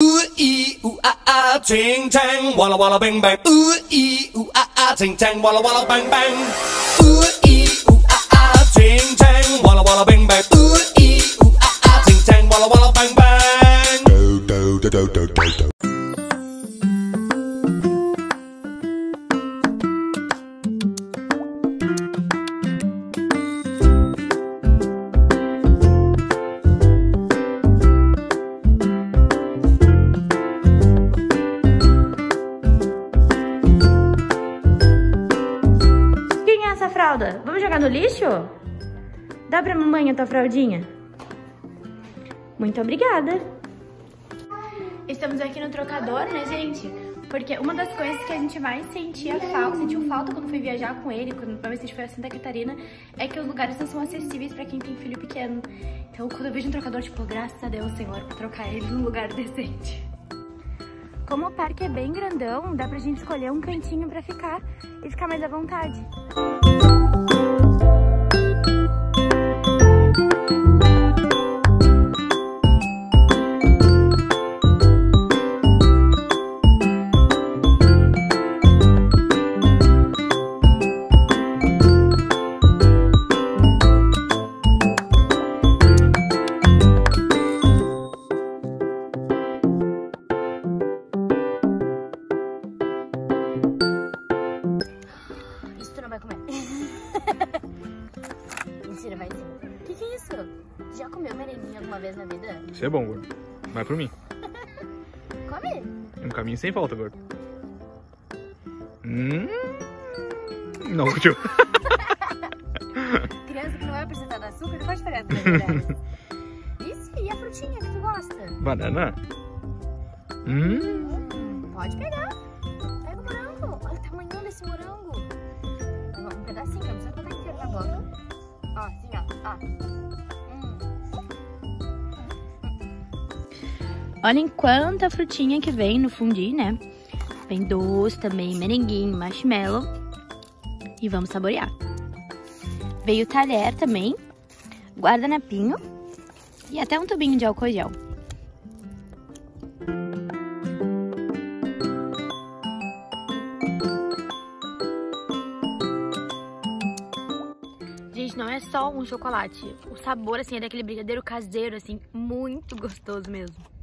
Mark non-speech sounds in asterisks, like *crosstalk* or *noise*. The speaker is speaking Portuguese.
Ooh ee ooh ah ah, ching chang, walla walla bang bang. Ooh ee ooh ah ah, ching chang, walla walla bang bang. Ooh ee ooh ah ah, ching chang, Vamos jogar no lixo? Dá pra mamãe a tua fraldinha? Muito obrigada. Estamos aqui no trocador, né, gente? Porque uma das coisas que a gente mais sentia falta, sentiu falta quando fui viajar com ele, quando a gente foi a Santa Catarina, é que os lugares não são acessíveis pra quem tem filho pequeno. Então, quando eu vejo um trocador, tipo, graças a Deus, Senhor, pra trocar ele num lugar *laughs* decente. Como o parque é bem grandão, dá pra gente escolher um cantinho pra ficar e ficar mais à vontade. Isso vai comer. *laughs* Mentira, vai sim. O que, que é isso? Já comeu merenguinho alguma vez na vida? Isso é bom, gordo. Vai por mim. *laughs* Come! É um caminho sem volta, gordo. Hum. Não, tio. *laughs* Criança que não vai precisar de açúcar, não faz diferença. Isso, e a frutinha que tu gosta? Banana? Hum. Hum, pode pegar. Olhem quanta frutinha que vem no fundi, né? Vem doce também, merenguinho, marshmallow. E vamos saborear. Veio talher também, guardanapinho e até um tubinho de álcool gel. É só um chocolate. O sabor, assim, é daquele brigadeiro caseiro, assim, muito gostoso mesmo.